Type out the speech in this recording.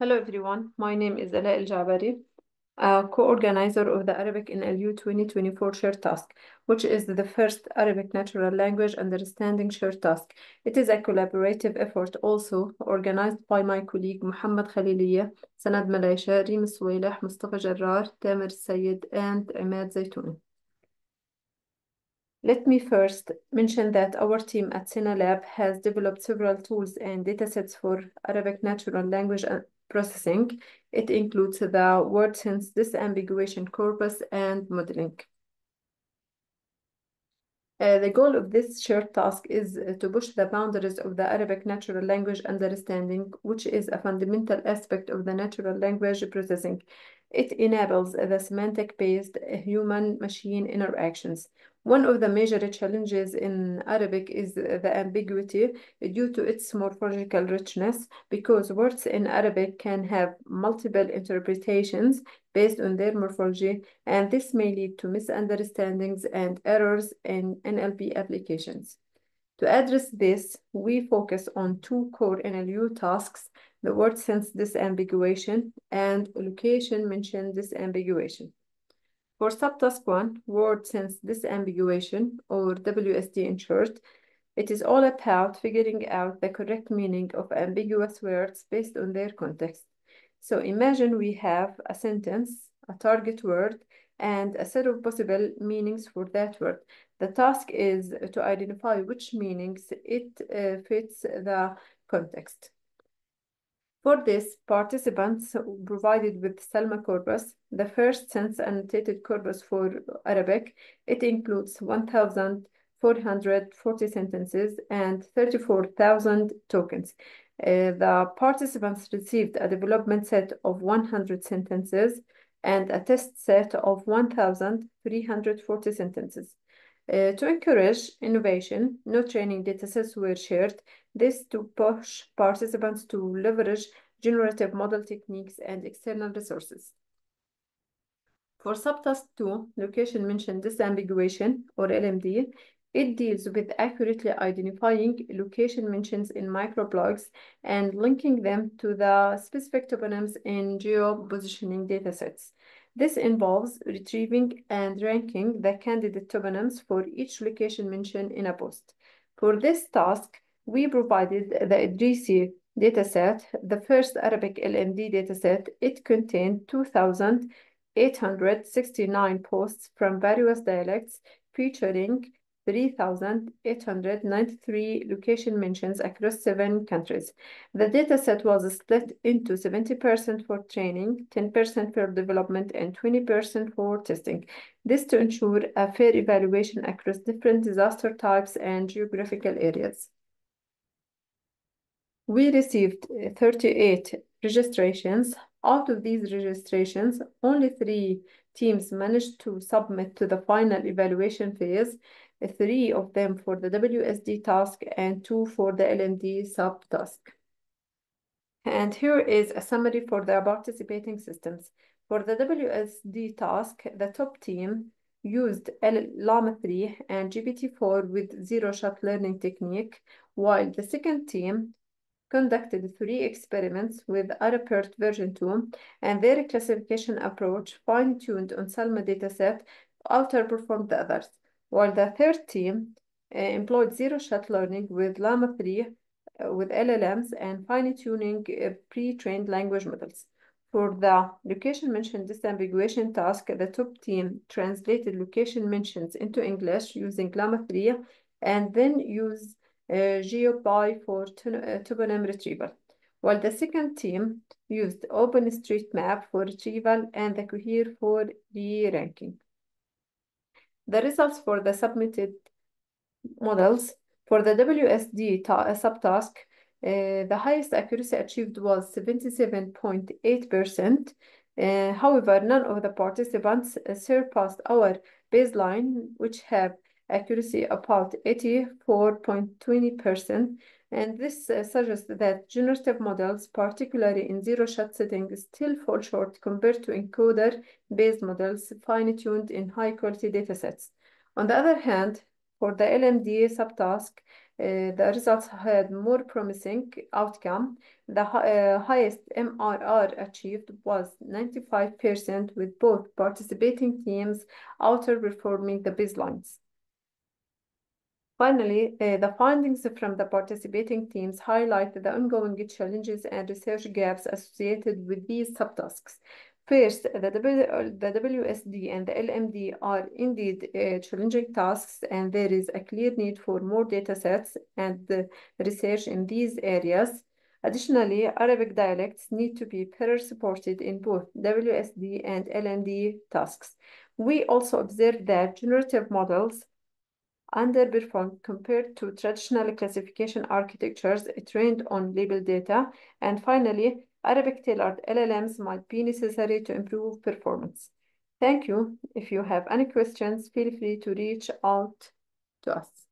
Hello everyone, my name is Ala El Jabari, co-organizer of the Arabic NLU 2024 Shared Task, which is the first Arabic natural language understanding shared task. It is a collaborative effort also organized by my colleague Muhammad Khalilia, Sanad Malaysha, Reem Suwaileh, Mustafa Jarrar, Tamer Sayed, and Imad Zitouni. Let me first mention that our team at SinaLab has developed several tools and datasets for Arabic natural language uh, processing. It includes the word sense disambiguation corpus and modeling. Uh, the goal of this shared task is uh, to push the boundaries of the Arabic natural language understanding, which is a fundamental aspect of the natural language processing. It enables the semantic-based human-machine interactions. One of the major challenges in Arabic is the ambiguity due to its morphological richness, because words in Arabic can have multiple interpretations based on their morphology, and this may lead to misunderstandings and errors in NLP applications. To address this, we focus on two core NLU tasks, the word sense disambiguation and location mention disambiguation. For subtask 1, word sense disambiguation, or WSD in short, it is all about figuring out the correct meaning of ambiguous words based on their context. So imagine we have a sentence, a target word, and a set of possible meanings for that word. The task is to identify which meanings it uh, fits the context. For this, participants provided with Salma corpus, the first sense annotated corpus for Arabic. It includes 1,440 sentences and 34,000 tokens. Uh, the participants received a development set of 100 sentences and a test set of 1,340 sentences. Uh, to encourage innovation, no training datasets were shared. This to push participants to leverage generative model techniques and external resources. For subtask 2, location mention disambiguation, or LMD, it deals with accurately identifying location mentions in microblogs and linking them to the specific toponyms in geo-positioning datasets. This involves retrieving and ranking the candidate toponyms for each location mentioned in a post. For this task, we provided the Idrisi dataset, the first Arabic LMD dataset. It contained 2,869 posts from various dialects featuring 3,893 location mentions across seven countries. The dataset was split into 70% for training, 10% for development, and 20% for testing. This to ensure a fair evaluation across different disaster types and geographical areas. We received 38 registrations. Out of these registrations, only three teams managed to submit to the final evaluation phase three of them for the WSD task and two for the LMD subtask. And here is a summary for the participating systems. For the WSD task, the top team used Llama 3 and GPT-4 with zero-shot learning technique, while the second team conducted three experiments with AraBERT version 2, and their classification approach, fine-tuned on Salma dataset, outperformed the others while the third team uh, employed zero-shot learning with Llama 3 uh, with LLMs and fine-tuning uh, pre-trained language models. For the location mention disambiguation task, the top team translated location mentions into English using Llama 3 and then used GeoPy for toponym retrieval, while the second team used OpenStreetMap for retrieval and the Cohere for re-ranking. The results for the submitted models for the WSD subtask, uh, the highest accuracy achieved was 77.8%. Uh, however, none of the participants uh, surpassed our baseline, which have accuracy about 84.20%. And this uh, suggests that generative models, particularly in zero-shot settings, still fall short compared to encoder-based models fine-tuned in high-quality datasets. On the other hand, for the LMD subtask, Uh, the results had more promising outcome. The uh, highest MRR achieved was 95% with both participating teams outperforming the baselines. Finally, uh, the findings from the participating teams highlight the ongoing challenges and research gaps associated with these subtasks. First, the, WSD and the LMD are indeed uh, challenging tasks, and there is a clear need for more data sets and uh, research in these areas. Additionally, Arabic dialects need to be better supported in both WSD and LMD tasks. We also observed that generative models underperformed compared to traditional classification architectures trained on label data. And finally, Arabic tailored LLMs might be necessary to improve performance. Thank you. If you have any questions, feel free to reach out to us.